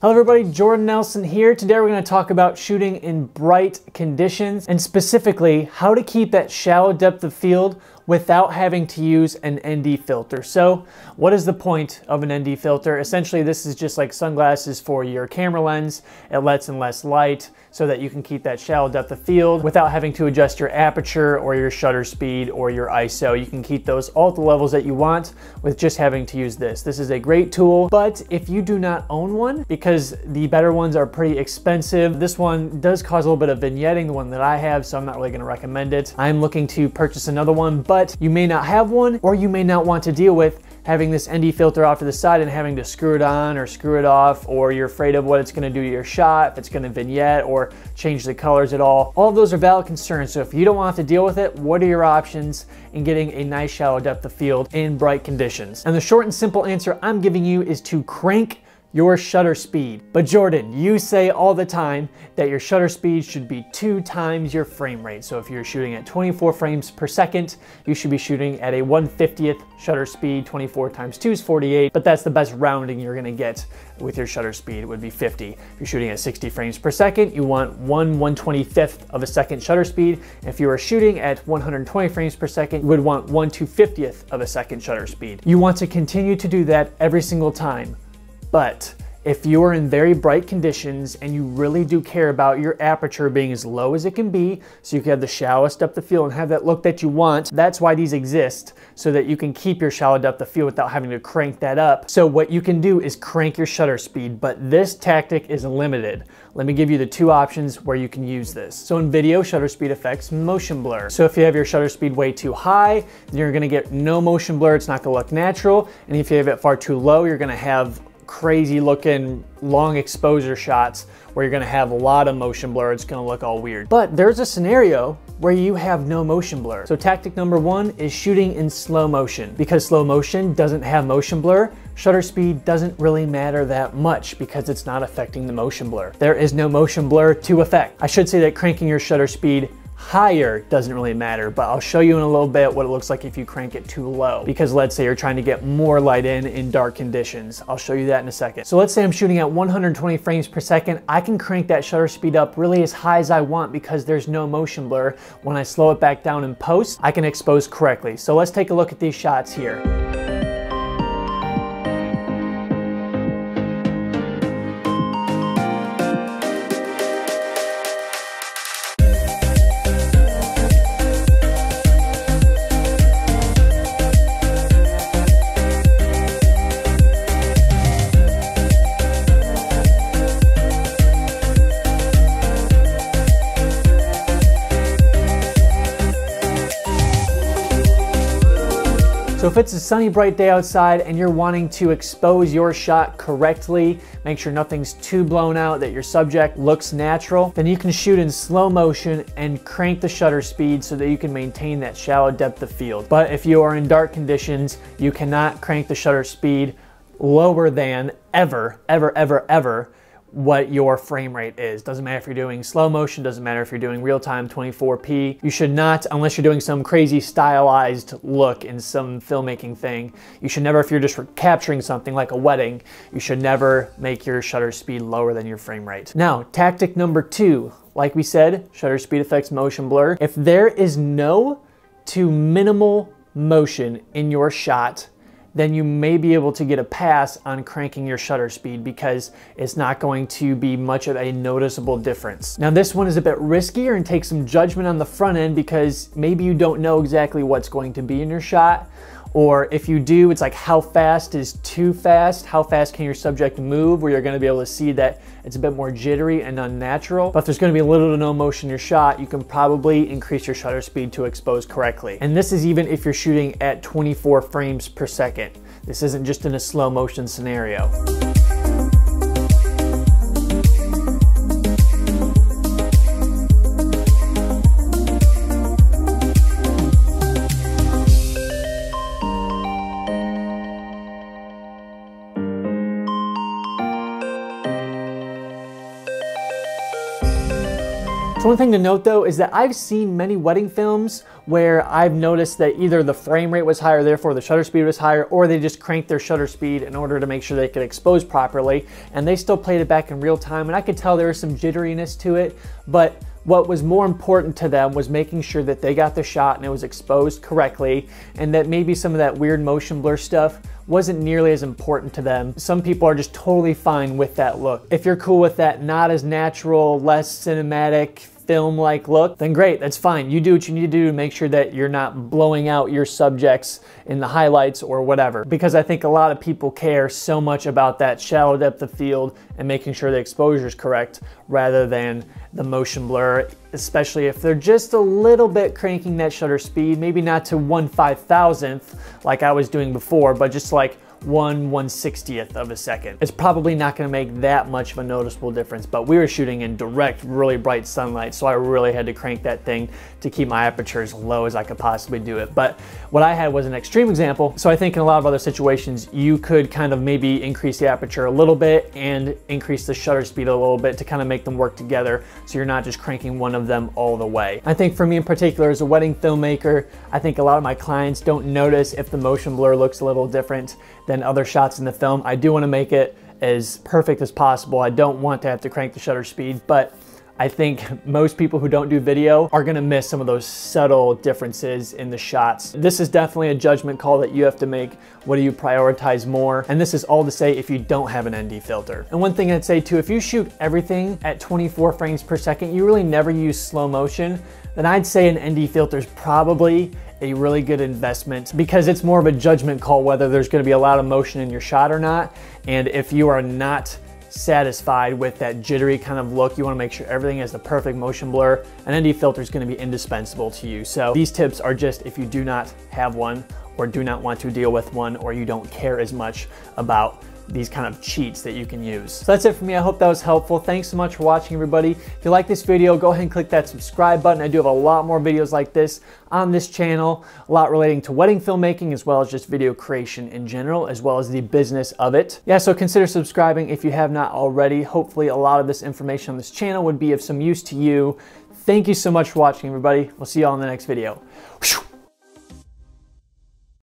Hello everybody, Jordan Nelson here. Today we're going to talk about shooting in bright conditions and specifically how to keep that shallow depth of field without having to use an ND filter. So what is the point of an ND filter? Essentially this is just like sunglasses for your camera lens. It lets in less light so that you can keep that shallow depth of field without having to adjust your aperture or your shutter speed or your ISO. You can keep those all the levels that you want with just having to use this. This is a great tool, but if you do not own one, because the better ones are pretty expensive, this one does cause a little bit of vignetting, the one that I have, so I'm not really gonna recommend it. I'm looking to purchase another one, but but you may not have one or you may not want to deal with having this ND filter off to the side and having to screw it on or screw it off, or you're afraid of what it's gonna do to your shot, if it's gonna vignette or change the colors at all. All of those are valid concerns. So if you don't want to deal with it, what are your options in getting a nice shallow depth of field in bright conditions? And the short and simple answer I'm giving you is to crank your shutter speed. But Jordan, you say all the time that your shutter speed should be two times your frame rate. So if you're shooting at 24 frames per second, you should be shooting at a 150th shutter speed. 24 times 2 is 48, but that's the best rounding you're gonna get with your shutter speed. It would be 50. If you're shooting at 60 frames per second, you want 1 125th of a second shutter speed. If you are shooting at 120 frames per second, you would want 1 250th of a second shutter speed. You want to continue to do that every single time but if you are in very bright conditions and you really do care about your aperture being as low as it can be, so you can have the shallowest depth of field and have that look that you want, that's why these exist, so that you can keep your shallow depth of field without having to crank that up. So what you can do is crank your shutter speed, but this tactic is limited. Let me give you the two options where you can use this. So in video, shutter speed affects motion blur. So if you have your shutter speed way too high, you're gonna get no motion blur, it's not gonna look natural. And if you have it far too low, you're gonna have crazy looking long exposure shots where you're gonna have a lot of motion blur. It's gonna look all weird. But there's a scenario where you have no motion blur. So tactic number one is shooting in slow motion. Because slow motion doesn't have motion blur, shutter speed doesn't really matter that much because it's not affecting the motion blur. There is no motion blur to affect. I should say that cranking your shutter speed higher doesn't really matter, but I'll show you in a little bit what it looks like if you crank it too low. Because let's say you're trying to get more light in in dark conditions. I'll show you that in a second. So let's say I'm shooting at 120 frames per second. I can crank that shutter speed up really as high as I want because there's no motion blur. When I slow it back down in post, I can expose correctly. So let's take a look at these shots here. So if it's a sunny, bright day outside and you're wanting to expose your shot correctly, make sure nothing's too blown out, that your subject looks natural, then you can shoot in slow motion and crank the shutter speed so that you can maintain that shallow depth of field. But if you are in dark conditions, you cannot crank the shutter speed lower than ever, ever, ever, ever what your frame rate is. Doesn't matter if you're doing slow motion, doesn't matter if you're doing real time 24p. You should not, unless you're doing some crazy stylized look in some filmmaking thing, you should never, if you're just capturing something like a wedding, you should never make your shutter speed lower than your frame rate. Now, tactic number two, like we said, shutter speed affects motion blur. If there is no to minimal motion in your shot, then you may be able to get a pass on cranking your shutter speed because it's not going to be much of a noticeable difference. Now this one is a bit riskier and takes some judgment on the front end because maybe you don't know exactly what's going to be in your shot or if you do, it's like how fast is too fast? How fast can your subject move where you're gonna be able to see that it's a bit more jittery and unnatural. But if there's gonna be little to no motion in your shot, you can probably increase your shutter speed to expose correctly. And this is even if you're shooting at 24 frames per second. This isn't just in a slow motion scenario. One thing to note though is that I've seen many wedding films where I've noticed that either the frame rate was higher, therefore the shutter speed was higher, or they just cranked their shutter speed in order to make sure they could expose properly, and they still played it back in real time, and I could tell there was some jitteriness to it, but what was more important to them was making sure that they got the shot and it was exposed correctly, and that maybe some of that weird motion blur stuff wasn't nearly as important to them. Some people are just totally fine with that look. If you're cool with that not as natural, less cinematic, film-like look, then great, that's fine. You do what you need to do to make sure that you're not blowing out your subjects in the highlights or whatever. Because I think a lot of people care so much about that shallow depth of field and making sure the exposure is correct rather than the motion blur, especially if they're just a little bit cranking that shutter speed, maybe not to 1 5,000th like I was doing before, but just like one 160th of a second. It's probably not gonna make that much of a noticeable difference, but we were shooting in direct, really bright sunlight, so I really had to crank that thing to keep my aperture as low as I could possibly do it. But what I had was an extreme example, so I think in a lot of other situations, you could kind of maybe increase the aperture a little bit and increase the shutter speed a little bit to kind of make them work together so you're not just cranking one of them all the way. I think for me in particular as a wedding filmmaker, I think a lot of my clients don't notice if the motion blur looks a little different than other shots in the film. I do want to make it as perfect as possible. I don't want to have to crank the shutter speed, but I think most people who don't do video are gonna miss some of those subtle differences in the shots. This is definitely a judgment call that you have to make. What do you prioritize more? And this is all to say if you don't have an ND filter. And one thing I'd say too, if you shoot everything at 24 frames per second, you really never use slow motion, then I'd say an ND filter is probably a really good investment because it's more of a judgment call whether there's gonna be a lot of motion in your shot or not. And if you are not satisfied with that jittery kind of look, you wanna make sure everything has the perfect motion blur, an ND filter is gonna be indispensable to you. So these tips are just if you do not have one or do not want to deal with one or you don't care as much about these kind of cheats that you can use. So that's it for me. I hope that was helpful. Thanks so much for watching, everybody. If you like this video, go ahead and click that subscribe button. I do have a lot more videos like this on this channel, a lot relating to wedding filmmaking, as well as just video creation in general, as well as the business of it. Yeah, so consider subscribing if you have not already. Hopefully a lot of this information on this channel would be of some use to you. Thank you so much for watching, everybody. We'll see you all in the next video.